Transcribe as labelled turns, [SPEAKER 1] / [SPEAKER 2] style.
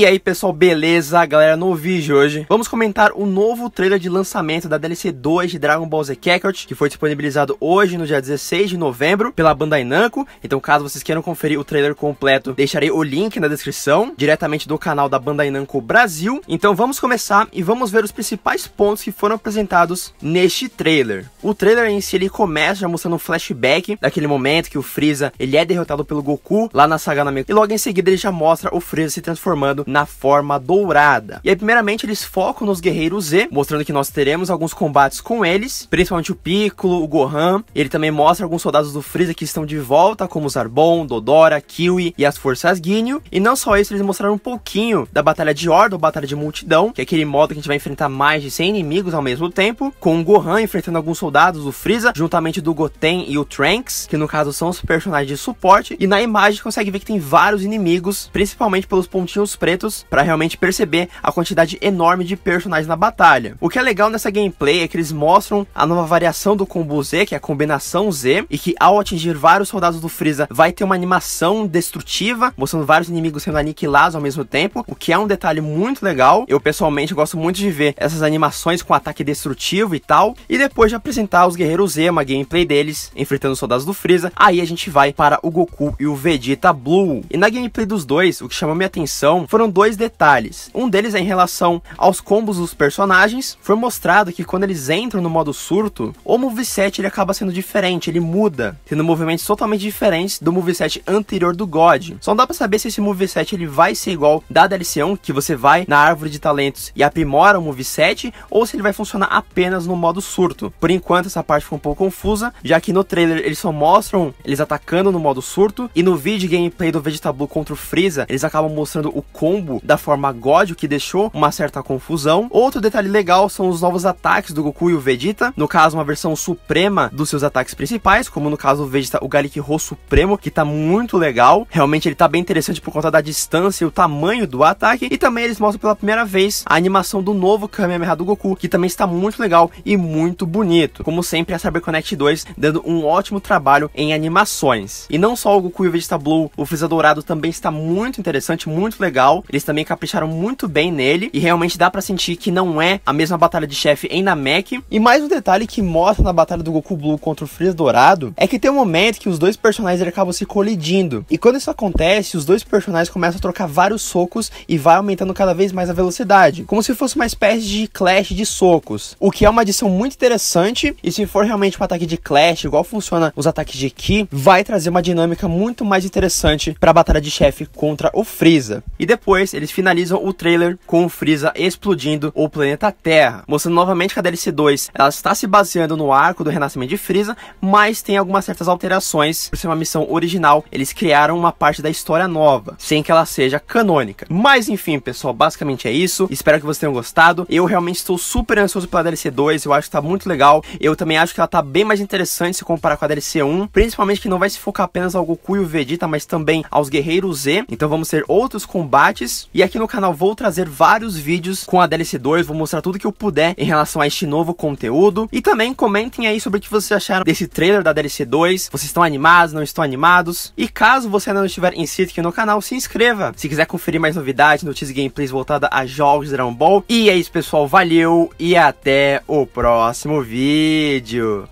[SPEAKER 1] E aí pessoal, beleza? Galera, no vídeo hoje vamos comentar o novo trailer de lançamento da DLC 2 de Dragon Ball Z Kakarot, que foi disponibilizado hoje no dia 16 de novembro pela Bandai Namco. Então caso vocês queiram conferir o trailer completo, deixarei o link na descrição, diretamente do canal da Bandai Namco Brasil. Então vamos começar e vamos ver os principais pontos que foram apresentados neste trailer. O trailer em si ele começa já mostrando um flashback daquele momento que o Freeza ele é derrotado pelo Goku lá na saga Namek. E logo em seguida ele já mostra o Freeza se transformando na forma dourada. E aí, primeiramente, eles focam nos guerreiros Z, mostrando que nós teremos alguns combates com eles, principalmente o Piccolo, o Gohan. Ele também mostra alguns soldados do Freeza que estão de volta, como Zarbon, Dodora, Kiwi e as forças Ginyu. E não só isso, eles mostraram um pouquinho da Batalha de Horda, ou Batalha de Multidão, que é aquele modo que a gente vai enfrentar mais de 100 inimigos ao mesmo tempo, com o Gohan enfrentando alguns soldados do Freeza, juntamente do Goten e o Trunks, que no caso são os personagens de suporte. E na imagem consegue ver que tem vários inimigos, principalmente pelos pontinhos pretos para realmente perceber a quantidade enorme de personagens na batalha. O que é legal nessa gameplay é que eles mostram a nova variação do combo Z, que é a combinação Z, e que ao atingir vários soldados do Freeza vai ter uma animação destrutiva, mostrando vários inimigos sendo aniquilados ao mesmo tempo, o que é um detalhe muito legal. Eu pessoalmente gosto muito de ver essas animações com ataque destrutivo e tal. E depois de apresentar os guerreiros Z, uma gameplay deles enfrentando os soldados do Freeza, aí a gente vai para o Goku e o Vegeta Blue. E na gameplay dos dois, o que chamou minha atenção foram dois detalhes. Um deles é em relação aos combos dos personagens. Foi mostrado que quando eles entram no modo surto, o moveset ele acaba sendo diferente, ele muda, tendo movimentos totalmente diferentes do moveset anterior do God. Só não dá pra saber se esse moveset ele vai ser igual da DLC 1, que você vai na árvore de talentos e aprimora o moveset, ou se ele vai funcionar apenas no modo surto. Por enquanto essa parte ficou um pouco confusa, já que no trailer eles só mostram eles atacando no modo surto, e no vídeo gameplay do Vegeta Blue contra o Freeza, eles acabam mostrando o combo da forma God, o que deixou uma certa confusão. Outro detalhe legal são os novos ataques do Goku e o Vegeta, no caso uma versão suprema dos seus ataques principais, como no caso do Vegeta, o Ro Supremo, que tá muito legal. Realmente ele tá bem interessante por conta da distância e o tamanho do ataque. E também eles mostram pela primeira vez a animação do novo Kamehameha do Goku, que também está muito legal e muito bonito. Como sempre, a Cyber Connect 2 dando um ótimo trabalho em animações. E não só o Goku e o Vegeta Blue, o Freeza Dourado também está muito interessante, muito legal Eles também capricharam muito bem nele. E realmente dá pra sentir que não é a mesma batalha de chefe em Namek. E mais um detalhe que mostra na batalha do Goku Blue contra o Freeza Dourado é que tem um momento que os dois personagens acabam se colidindo. E quando isso acontece, os dois personagens começam a trocar vários socos e vai aumentando cada vez mais a velocidade. Como se fosse uma espécie de clash de socos. O que é uma adição muito interessante. E se for realmente um ataque de clash, igual funciona os ataques de Ki, vai trazer uma dinâmica muito mais interessante para a batalha de chefe contra o Freeza. E depois eles finalizam o trailer com o Freeza explodindo o planeta Terra, mostrando novamente que a DLC 2 ela está se baseando no arco do renascimento de Freeza, mas tem algumas certas alterações. Por ser uma missão original, eles criaram uma parte da história nova, sem que ela seja canônica. Mas enfim, pessoal, basicamente é isso. Espero que vocês tenham gostado. Eu realmente estou super ansioso pela DLC 2, eu acho que está muito legal. Eu também acho que ela está bem mais interessante se comparar com a DLC 1, principalmente que não vai se focar apenas ao Goku e o Vegeta, mas também aos Guerreiros Z. Então vamos ter outros combates E aqui no canal vou trazer vários vídeos com a DLC 2, vou mostrar tudo que eu puder em relação a este novo conteúdo. E também comentem aí sobre o que vocês acharam desse trailer da DLC 2. Vocês estão animados, não estão animados? E caso você ainda não estiver inscrito aqui no canal, se inscreva. Se quiser conferir mais novidades, notícias e gameplays voltada a jogos de Dragon Ball. E é isso, pessoal. Valeu e até o próximo vídeo.